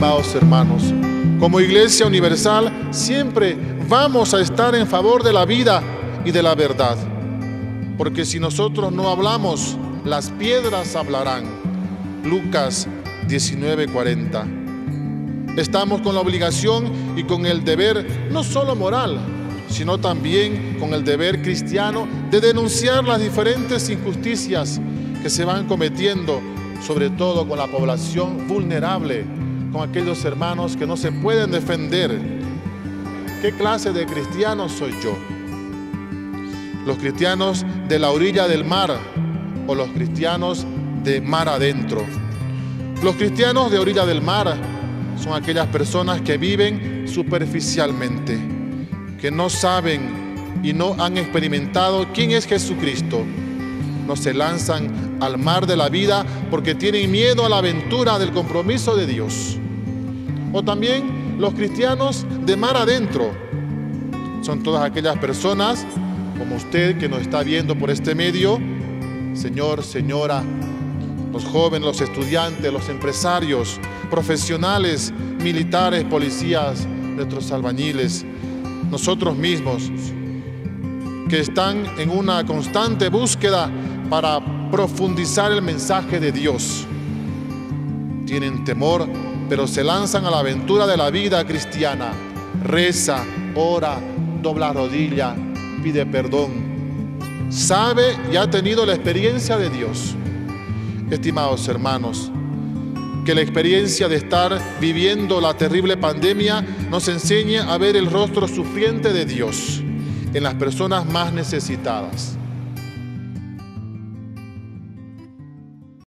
estimados hermanos. Como Iglesia Universal siempre vamos a estar en favor de la vida y de la verdad. Porque si nosotros no hablamos, las piedras hablarán. Lucas 19:40. Estamos con la obligación y con el deber, no solo moral, sino también con el deber cristiano de denunciar las diferentes injusticias que se van cometiendo, sobre todo con la población vulnerable, con aquellos hermanos que no se pueden defender. ¿Qué clase de cristiano soy yo? ¿Los cristianos de la orilla del mar o los cristianos de mar adentro? Los cristianos de orilla del mar son aquellas personas que viven superficialmente, que no saben y no han experimentado quién es Jesucristo. No se lanzan al mar de la vida porque tienen miedo a la aventura del compromiso de Dios. O también los cristianos de mar adentro. Son todas aquellas personas como usted que nos está viendo por este medio, señor, señora, los jóvenes, los estudiantes, los empresarios, profesionales, militares, policías, nuestros albañiles, nosotros mismos, que están en una constante búsqueda para profundizar el mensaje de Dios. Tienen temor, pero se lanzan a la aventura de la vida cristiana. Reza, ora, dobla rodilla, pide perdón. Sabe y ha tenido la experiencia de Dios. Estimados hermanos, que la experiencia de estar viviendo la terrible pandemia nos enseñe a ver el rostro sufriente de Dios en las personas más necesitadas.